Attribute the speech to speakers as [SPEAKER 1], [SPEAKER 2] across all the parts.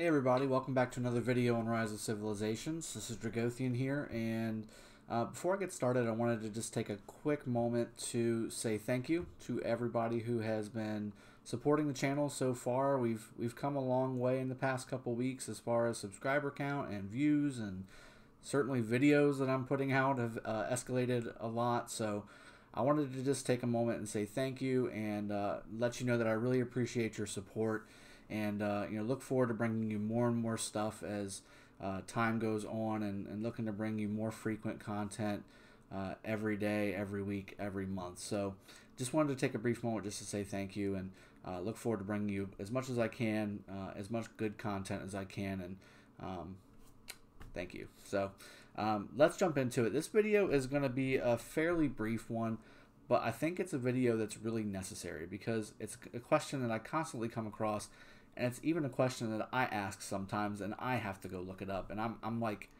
[SPEAKER 1] Hey everybody, welcome back to another video on Rise of Civilizations. This is Dragothien here, and uh, before I get started, I wanted to just take a quick moment to say thank you to everybody who has been supporting the channel so far. We've we've come a long way in the past couple weeks as far as subscriber count and views, and certainly videos that I'm putting out have uh, escalated a lot. So I wanted to just take a moment and say thank you and uh, let you know that I really appreciate your support and uh, you know look forward to bringing you more and more stuff as uh, time goes on and, and looking to bring you more frequent content uh, every day every week every month. So just wanted to take a brief moment just to say thank you and uh, look forward to bringing you as much as i can uh, as much good content as i can and um, thank you. So um, let's jump into it. This video is going to be a fairly brief one but i think it's a video that's really necessary because it's a question that i constantly come across and it's even a question that I ask sometimes, and I have to go look it up, and I'm I'm like,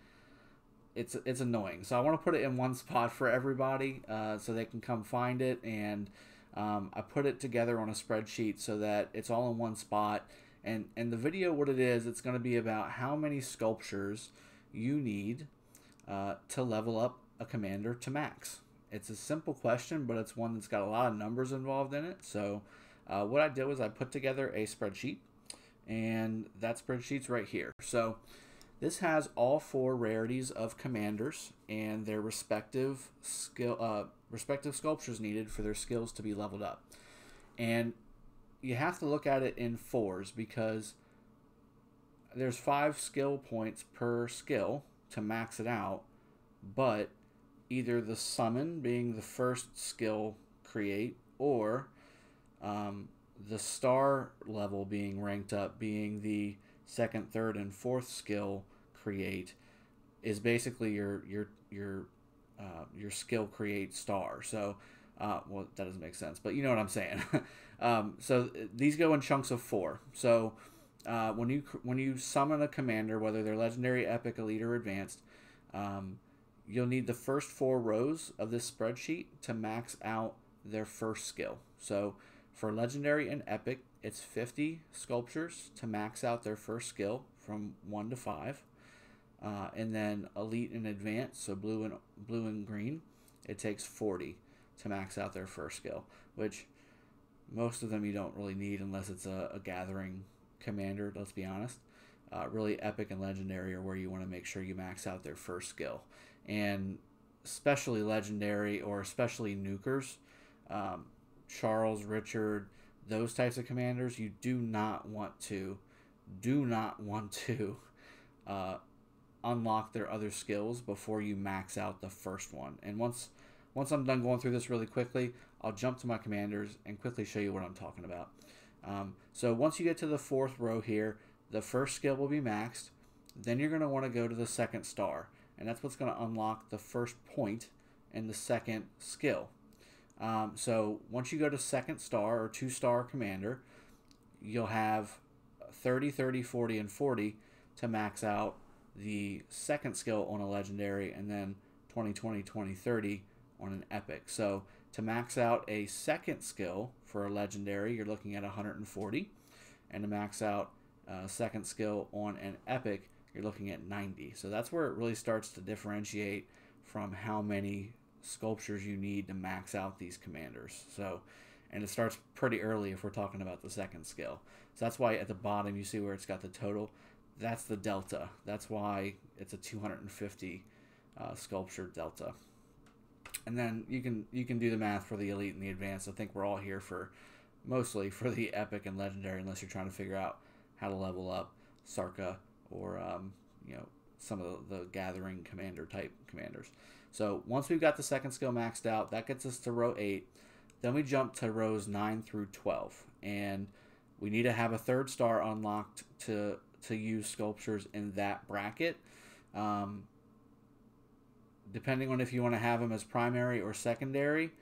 [SPEAKER 1] it's it's annoying. So I want to put it in one spot for everybody, uh, so they can come find it, and um, I put it together on a spreadsheet so that it's all in one spot. And and the video, what it is, it's going to be about how many sculptures you need uh, to level up a commander to max. It's a simple question, but it's one that's got a lot of numbers involved in it. So uh, what I did was I put together a spreadsheet and that spreadsheet's right here. So this has all four rarities of commanders and their respective skill, uh, respective sculptures needed for their skills to be leveled up. And you have to look at it in fours because there's five skill points per skill to max it out, but either the summon being the first skill create or um, the star level being ranked up being the second, third, and fourth skill create is basically your your your uh, your skill create star. So, uh, well, that doesn't make sense, but you know what I'm saying. um, so these go in chunks of four. So uh, when you when you summon a commander, whether they're legendary, epic, elite, or advanced, um, you'll need the first four rows of this spreadsheet to max out their first skill. So for Legendary and Epic, it's 50 sculptures to max out their first skill from 1 to 5. Uh, and then Elite and Advanced, so blue and blue and green, it takes 40 to max out their first skill, which most of them you don't really need unless it's a, a gathering commander, let's be honest. Uh, really epic and legendary are where you want to make sure you max out their first skill. And especially legendary or especially nukers, um, Charles, Richard, those types of commanders, you do not want to, do not want to uh, unlock their other skills before you max out the first one. And once once I'm done going through this really quickly, I'll jump to my commanders and quickly show you what I'm talking about. Um, so once you get to the fourth row here, the first skill will be maxed. Then you're going to want to go to the second star. And that's what's going to unlock the first point in the second skill. Um, so once you go to second star or two star commander, you'll have 30, 30, 40, and 40 to max out the second skill on a legendary, and then 20, 20, 20, 30 on an epic. So to max out a second skill for a legendary, you're looking at 140, and to max out a second skill on an epic, you're looking at 90. So that's where it really starts to differentiate from how many sculptures you need to max out these commanders. So, and it starts pretty early if we're talking about the second skill. So that's why at the bottom you see where it's got the total. That's the delta. That's why it's a 250 uh, sculpture delta. And then you can you can do the math for the elite and the advanced. I think we're all here for mostly for the epic and legendary, unless you're trying to figure out how to level up Sarka or um, you know some of the, the gathering commander type commanders. So once we've got the second skill maxed out, that gets us to row 8. Then we jump to rows 9 through 12. And we need to have a third star unlocked to, to use sculptures in that bracket. Um, depending on if you want to have them as primary or secondary,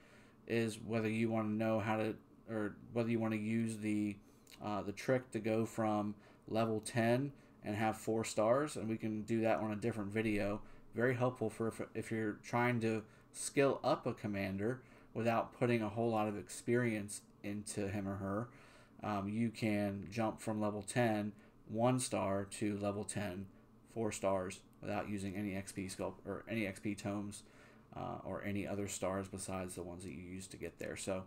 [SPEAKER 1] is whether you want to know how to, or whether you want to use the, uh, the trick to go from level 10 and have four stars. And we can do that on a different video very helpful for if, if you're trying to skill up a commander without putting a whole lot of experience into him or her. Um, you can jump from level 10 one star to level 10, four stars without using any XP sculpt or any XP tomes uh, or any other stars besides the ones that you use to get there. So,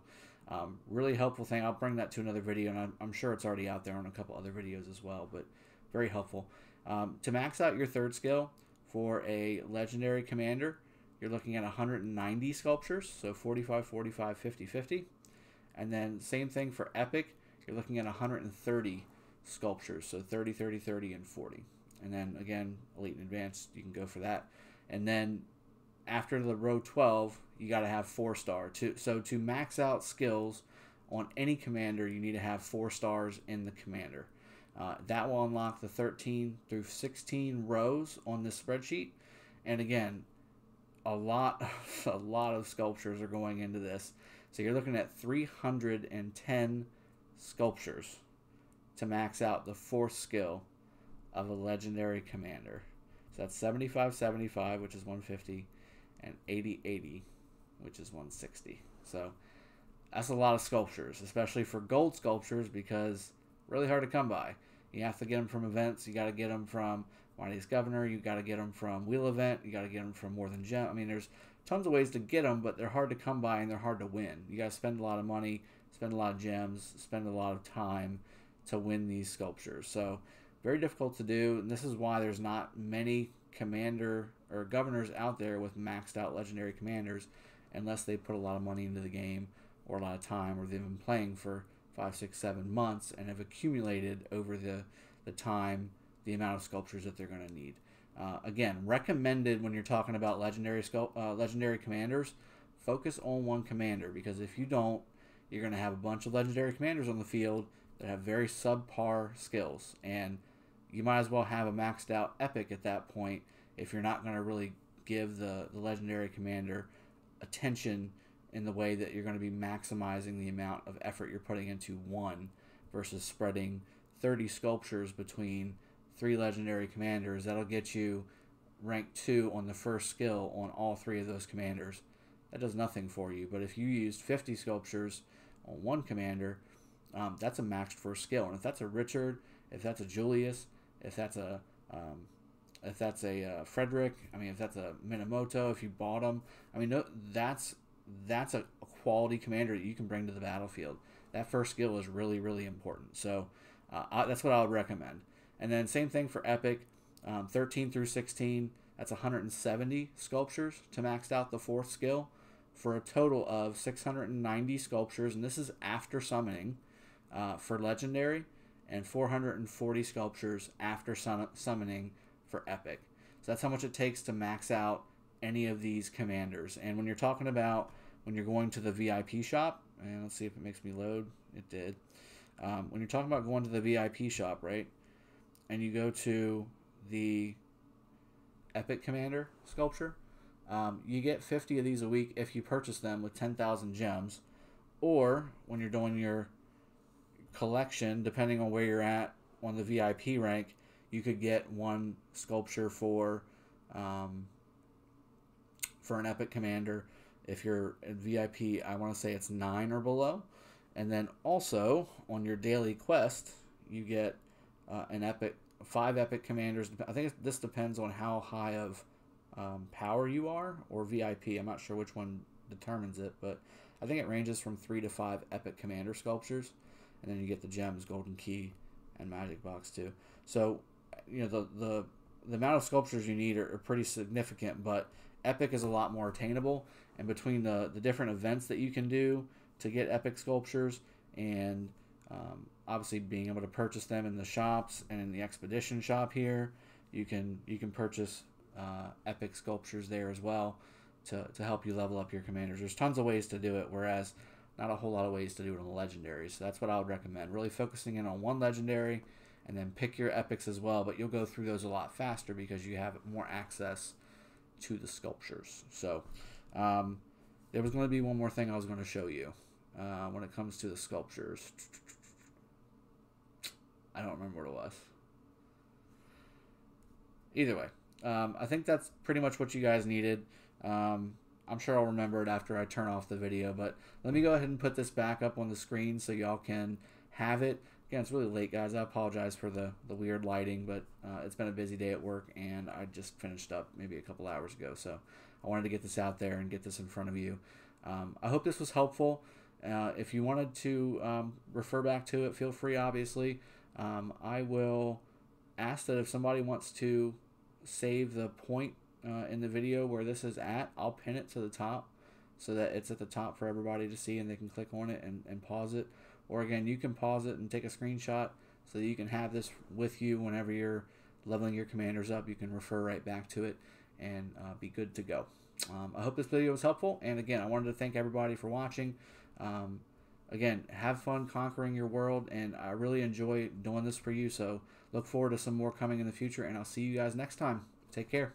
[SPEAKER 1] um, really helpful thing. I'll bring that to another video, and I'm, I'm, sure it's already out there on a couple other videos as well, but very helpful. Um, to max out your third skill for a legendary commander, you're looking at 190 sculptures, so 45, 45, 50, 50. And then same thing for epic, you're looking at 130 sculptures, so 30, 30, 30, and 40. And then again, elite and advanced, you can go for that. And then after the row 12, you got to have four star. To, so to max out skills on any commander, you need to have four stars in the commander. Uh, that will unlock the 13 through 16 rows on this spreadsheet. And again, a lot, a lot of sculptures are going into this. So you're looking at 310 sculptures to max out the fourth skill of a legendary commander. So that's 75 75, which is 150, and 80 80, which is 160. So that's a lot of sculptures, especially for gold sculptures because really hard to come by. You have to get them from events. You got to get them from Mightiest Governor. You got to get them from Wheel Event. You got to get them from More Than Gem. I mean, there's tons of ways to get them, but they're hard to come by and they're hard to win. You got to spend a lot of money, spend a lot of gems, spend a lot of time to win these sculptures. So very difficult to do. And this is why there's not many commander or governors out there with maxed out legendary commanders unless they put a lot of money into the game or a lot of time or they've been playing for five, six, seven months and have accumulated over the, the time the amount of sculptures that they're going to need. Uh, again, recommended when you're talking about legendary uh, legendary commanders, focus on one commander because if you don't, you're going to have a bunch of legendary commanders on the field that have very subpar skills, and you might as well have a maxed out epic at that point if you're not going to really give the, the legendary commander attention in the way that you're going to be maximizing the amount of effort you're putting into one versus spreading 30 sculptures between three legendary commanders. That'll get you rank 2 on the first skill on all three of those commanders. That does nothing for you. But if you used 50 sculptures on one commander, um, that's a maxed first skill. And if that's a Richard, if that's a Julius, if that's a um, if that's a uh, Frederick, I mean, if that's a Minamoto, if you bought them, I mean, no, that's that's a quality commander that you can bring to the battlefield. That first skill is really, really important. So uh, I, that's what I would recommend. And then same thing for Epic, um, 13 through 16. That's 170 sculptures to max out the fourth skill for a total of 690 sculptures. And this is after summoning uh, for Legendary and 440 sculptures after summoning for Epic. So that's how much it takes to max out any of these commanders. And when you're talking about when you're going to the VIP shop, and let's see if it makes me load. It did. Um, when you're talking about going to the VIP shop, right, and you go to the Epic Commander sculpture, um, you get 50 of these a week if you purchase them with 10,000 gems. Or when you're doing your collection, depending on where you're at on the VIP rank, you could get one sculpture for um, for an epic commander. If you're VIP, I want to say it's nine or below. And then also on your daily quest, you get uh, an epic, five epic commanders. I think this depends on how high of um, power you are or VIP. I'm not sure which one determines it, but I think it ranges from three to five epic commander sculptures, and then you get the gems, golden key, and magic box too. So, you know the the the amount of sculptures you need are, are pretty significant, but Epic is a lot more attainable, and between the the different events that you can do to get Epic sculptures, and um, obviously being able to purchase them in the shops and in the expedition shop here, you can you can purchase uh, Epic sculptures there as well to to help you level up your commanders. There's tons of ways to do it, whereas not a whole lot of ways to do it on the legendaries. So that's what I would recommend. Really focusing in on one legendary and then pick your epics as well, but you'll go through those a lot faster because you have more access to the sculptures. So um, there was going to be one more thing I was going to show you uh, when it comes to the sculptures. I don't remember what it was. Either way, um, I think that's pretty much what you guys needed. Um, I'm sure I'll remember it after I turn off the video, but let me go ahead and put this back up on the screen so y'all can have it again, it's really late, guys. I apologize for the, the weird lighting, but uh, it's been a busy day at work, and I just finished up maybe a couple hours ago. So I wanted to get this out there and get this in front of you. Um, I hope this was helpful. Uh, if you wanted to um, refer back to it, feel free, obviously. Um, I will ask that if somebody wants to save the point uh, in the video where this is at, I'll pin it to the top so that it's at the top for everybody to see and they can click on it and, and pause it. Or again, you can pause it and take a screenshot so that you can have this with you whenever you're leveling your commanders up. You can refer right back to it and uh, be good to go. Um, I hope this video was helpful. And again, I wanted to thank everybody for watching. Um, again, have fun conquering your world, and I really enjoy doing this for you. So look forward to some more coming in the future, and I'll see you guys next time. Take care.